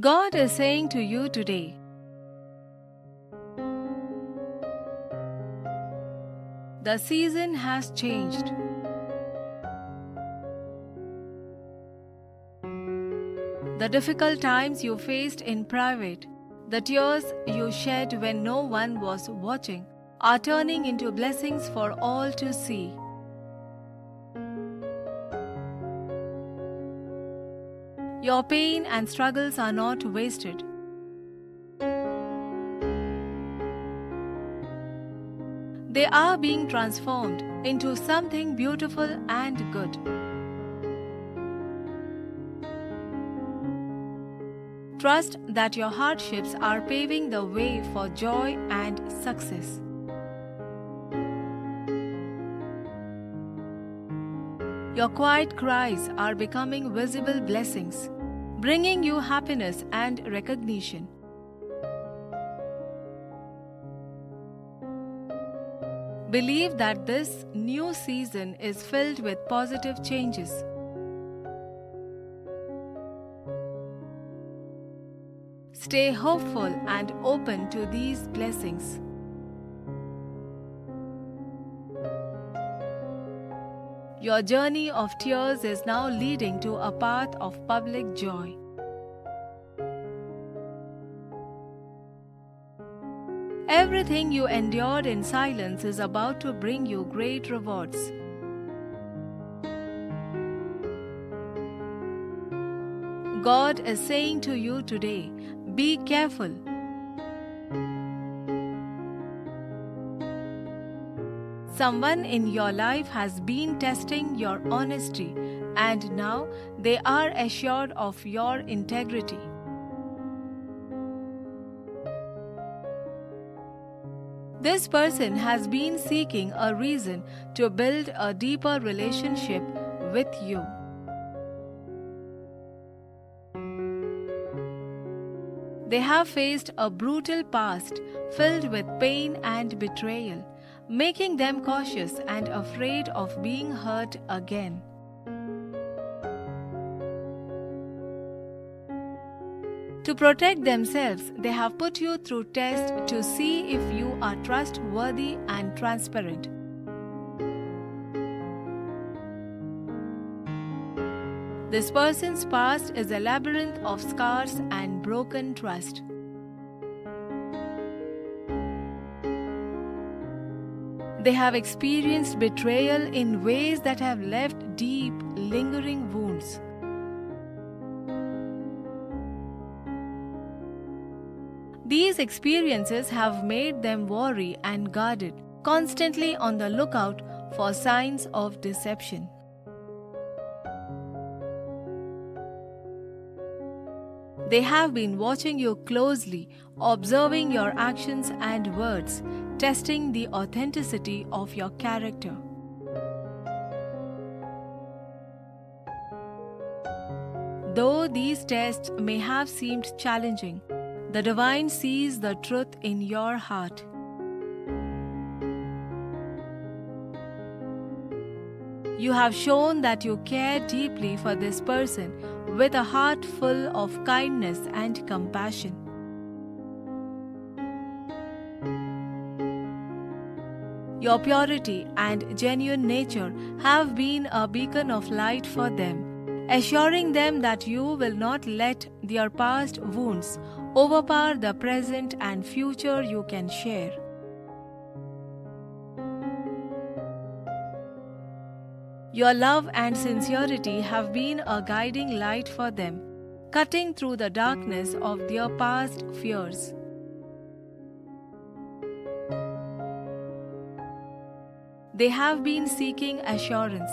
God is saying to you today, The season has changed. The difficult times you faced in private, the tears you shed when no one was watching, are turning into blessings for all to see. Your pain and struggles are not wasted. They are being transformed into something beautiful and good. Trust that your hardships are paving the way for joy and success. Your quiet cries are becoming visible blessings, bringing you happiness and recognition. Believe that this new season is filled with positive changes. Stay hopeful and open to these blessings. Your journey of tears is now leading to a path of public joy. Everything you endured in silence is about to bring you great rewards. God is saying to you today be careful. Someone in your life has been testing your honesty, and now they are assured of your integrity. This person has been seeking a reason to build a deeper relationship with you. They have faced a brutal past filled with pain and betrayal, making them cautious and afraid of being hurt again. To protect themselves, they have put you through tests to see if you are trustworthy and transparent. This person's past is a labyrinth of scars and broken trust. They have experienced betrayal in ways that have left deep, lingering wounds. These experiences have made them wary and guarded, constantly on the lookout for signs of deception. They have been watching you closely, observing your actions and words, testing the authenticity of your character. Though these tests may have seemed challenging, the divine sees the truth in your heart. You have shown that you care deeply for this person with a heart full of kindness and compassion. Your purity and genuine nature have been a beacon of light for them, assuring them that you will not let their past wounds overpower the present and future you can share. Your love and sincerity have been a guiding light for them, cutting through the darkness of their past fears. They have been seeking assurance,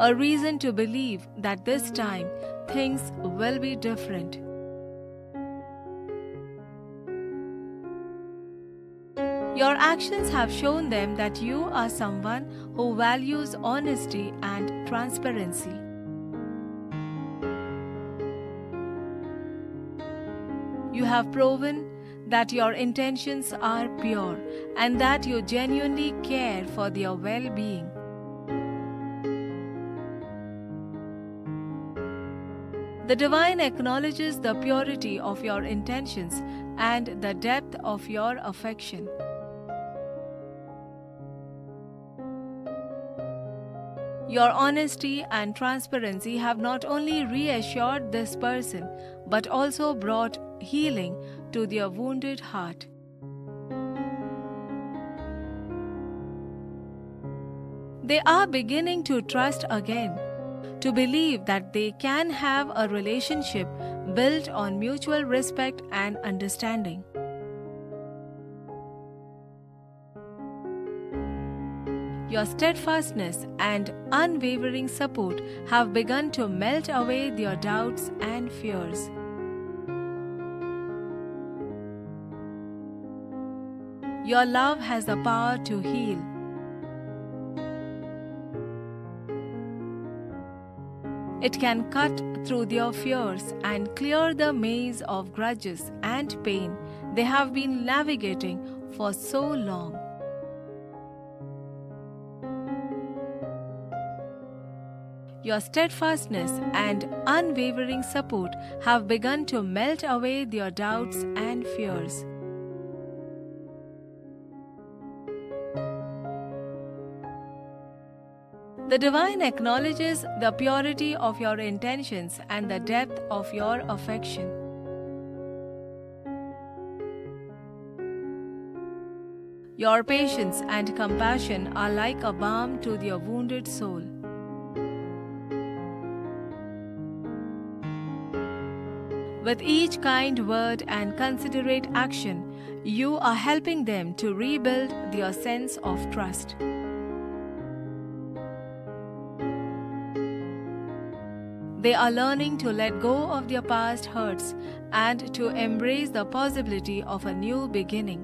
a reason to believe that this time things will be different. Your actions have shown them that you are someone who values honesty and transparency. You have proven that your intentions are pure and that you genuinely care for their well being. The divine acknowledges the purity of your intentions and the depth of your affection. Your honesty and transparency have not only reassured this person but also brought healing to their wounded heart. They are beginning to trust again, to believe that they can have a relationship built on mutual respect and understanding. Your steadfastness and unwavering support have begun to melt away their doubts and fears. Your love has the power to heal. It can cut through their fears and clear the maze of grudges and pain they have been navigating for so long. Your steadfastness and unwavering support have begun to melt away their doubts and fears. The divine acknowledges the purity of your intentions and the depth of your affection. Your patience and compassion are like a balm to their wounded soul. With each kind word and considerate action, you are helping them to rebuild their sense of trust. They are learning to let go of their past hurts and to embrace the possibility of a new beginning.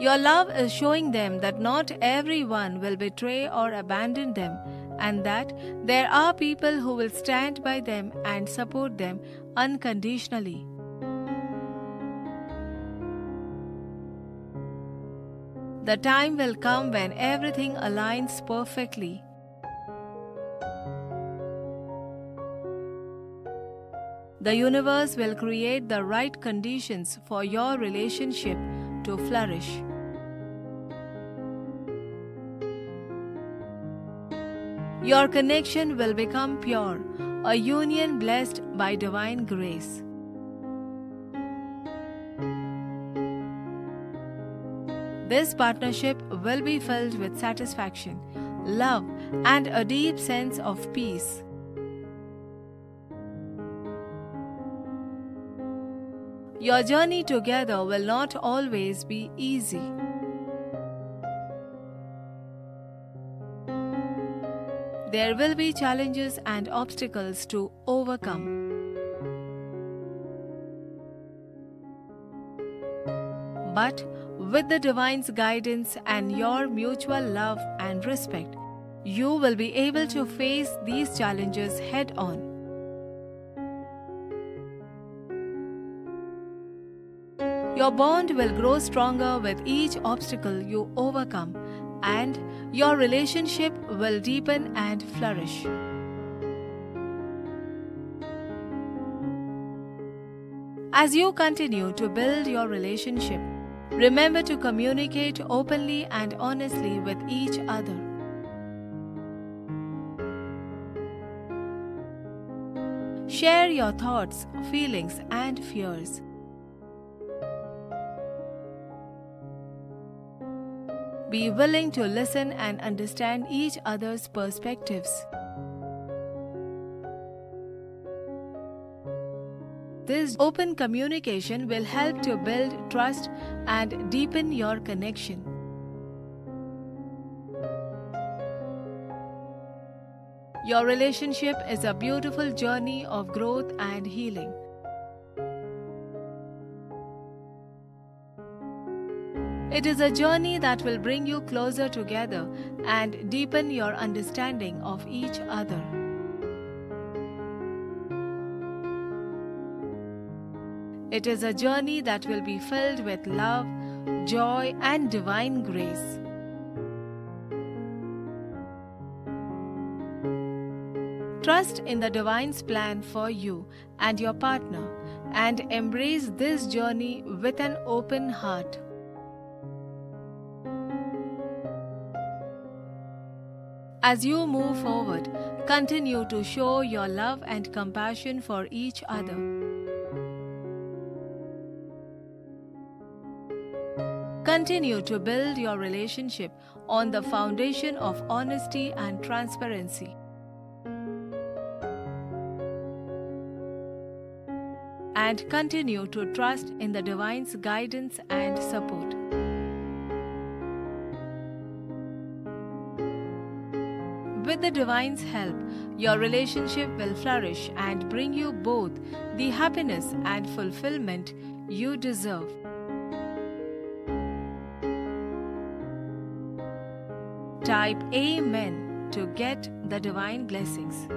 Your love is showing them that not everyone will betray or abandon them, and that there are people who will stand by them and support them unconditionally. The time will come when everything aligns perfectly. The universe will create the right conditions for your relationship to flourish. Your connection will become pure, a union blessed by divine grace. This partnership will be filled with satisfaction, love, and a deep sense of peace. Your journey together will not always be easy. There will be challenges and obstacles to overcome. But with the divine's guidance and your mutual love and respect, you will be able to face these challenges head on. Your bond will grow stronger with each obstacle you overcome, and your relationship will deepen and flourish. As you continue to build your relationship, remember to communicate openly and honestly with each other. Share your thoughts, feelings, and fears. Be willing to listen and understand each other's perspectives. This open communication will help to build trust and deepen your connection. Your relationship is a beautiful journey of growth and healing. It is a journey that will bring you closer together and deepen your understanding of each other. It is a journey that will be filled with love, joy, and divine grace. Trust in the divine's plan for you and your partner and embrace this journey with an open heart. As you move forward, continue to show your love and compassion for each other. Continue to build your relationship on the foundation of honesty and transparency. And continue to trust in the divine's guidance and support. With the divine's help, your relationship will flourish and bring you both the happiness and fulfillment you deserve. Type Amen to get the divine blessings.